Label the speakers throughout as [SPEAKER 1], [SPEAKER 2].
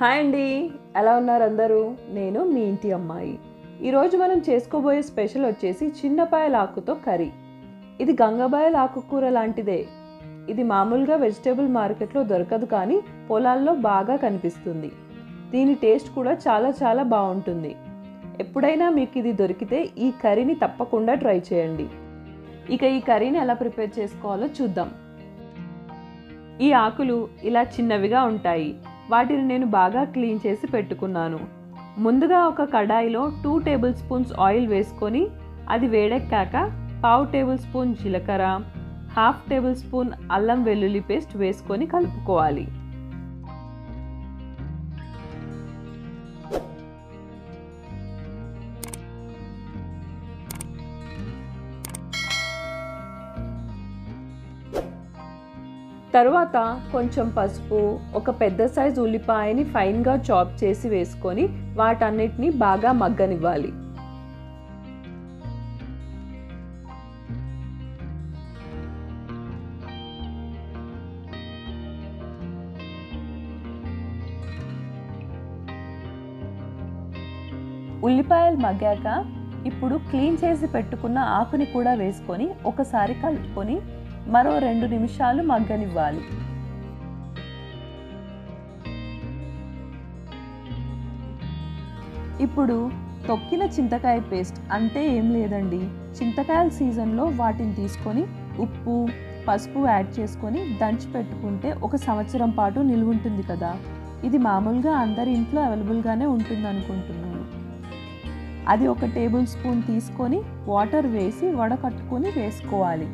[SPEAKER 1] Hi అండి. ఎలా ఉన్నారు అందరూ? నేను మీ ఇంటి అమ్మాయి. ఈరోజు మనం చేసుకోబోయే స్పెషల్ వచ్చేసి చిన్నపాయల ఆకుతో కర్రీ. ఇది గంగబాయల ఆకుకూర లాంటిదే. ఇది మామూలుగా వెజిటేబుల్ మార్కెట్లో దొరకదు కానీ పొలాల్లో బాగా కనిపిస్తుంది. దీని టేస్ట్ కూడా చాలా చాలా బాగుంటుంది. ఎప్పుడైనా మీకు ఇది దొరికితే ఈ కర్రీని తప్పకుండా ట్రై చేయండి. ఇక ఈ కర్రీని ఎలా ప్రిపేర్ చేసుకోవాలో చూద్దాం. ఈ ఆకులు ఇలా చిన్నవిగా ఉంటాయి. వాటిని నేను బాగా క్లీన్ చేసి పెట్టుకున్నాను. ముందుగా ఒక కడాయిలో టూ టేబుల్ స్పూన్స్ ఆయిల్ వేసుకొని అది వేడెక్కాక పావు టేబుల్ స్పూన్ జీలకర్ర హాఫ్ టేబుల్ స్పూన్ అల్లం వెల్లుల్లి పేస్ట్ వేసుకొని కలుపుకోవాలి. తర్వాత కొంచెం పసుపు ఒక పెద్ద సైజు ఉల్లిపాయని ఫైన్గా చాప్ చేసి వేసుకొని వాటన్నిటిని బాగా మగ్గనివ్వాలి. ఉల్లిపాయలు మగ్గాక ఇప్పుడు క్లీన్ చేసి పెట్టుకున్న ఆకుని కూడా వేసుకొని ఒకసారి కలుపుకొని మరో రెండు నిమిషాలు మగ్గనివ్వాలి. ఇప్పుడు తొక్కిన చింతకాయ పేస్ట్ అంటే ఏం లేదండి. చింతకాయల సీజన్లో వాటిని తీసుకొని ఉప్పు పసుపు యాడ్ చేసుకొని దంచి పెట్టుకుంటే ఒక సంవత్సరం పాటు నిలువుంటుంది కదా. ఇది మామూలుగా అందరి ఇంట్లో అవైలబుల్గానే ఉంటుంది అనుకుంటున్నాను. అది ఒక టేబుల్ స్పూన్ తీసుకొని వాటర్ వేసి వడకట్టుకొని వేసుకోవాలి.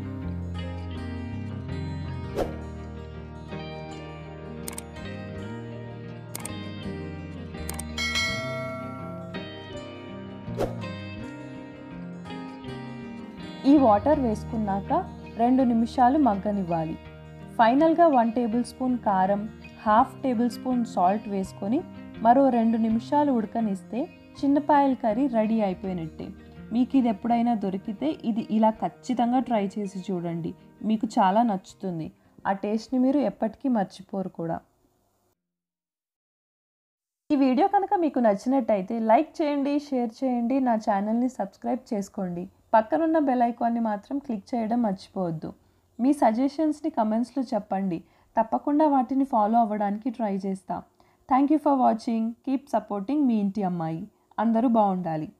[SPEAKER 1] ఈ వాటర్ వేసుకున్నాక రెండు నిమిషాలు మగ్గనివ్వాలి. ఫైనల్గా వన్ టేబుల్ స్పూన్ కారం హాఫ్ టేబుల్ స్పూన్ సాల్ట్ వేసుకొని మరో రెండు నిమిషాలు ఉడకనిస్తే చిన్నపాయల కర్రీ రెడీ అయిపోయినట్టే. మీకు ఇది ఎప్పుడైనా దొరికితే ఇది ఇలా ఖచ్చితంగా ట్రై చేసి చూడండి. మీకు చాలా నచ్చుతుంది. ఆ టేస్ట్ని మీరు ఎప్పటికీ మర్చిపోరు కూడా. ఈ వీడియో కనుక మీకు నచ్చినట్టయితే లైక్ చేయండి షేర్ చేయండి నా ఛానల్ని సబ్స్క్రైబ్ చేసుకోండి. పక్కనున్న బెల్ ఐకాన్ని మాత్రం క్లిక్ చేయడం మర్చిపోవద్దు. మీ సజెషన్స్ని కమెంట్స్లో చెప్పండి. తప్పకుండా వాటిని ఫాలో అవ్వడానికి ట్రై చేస్తా. Thank you for watching keep supporting మీ ఇంటి అమ్మాయి. అందరూ బాగుండాలి.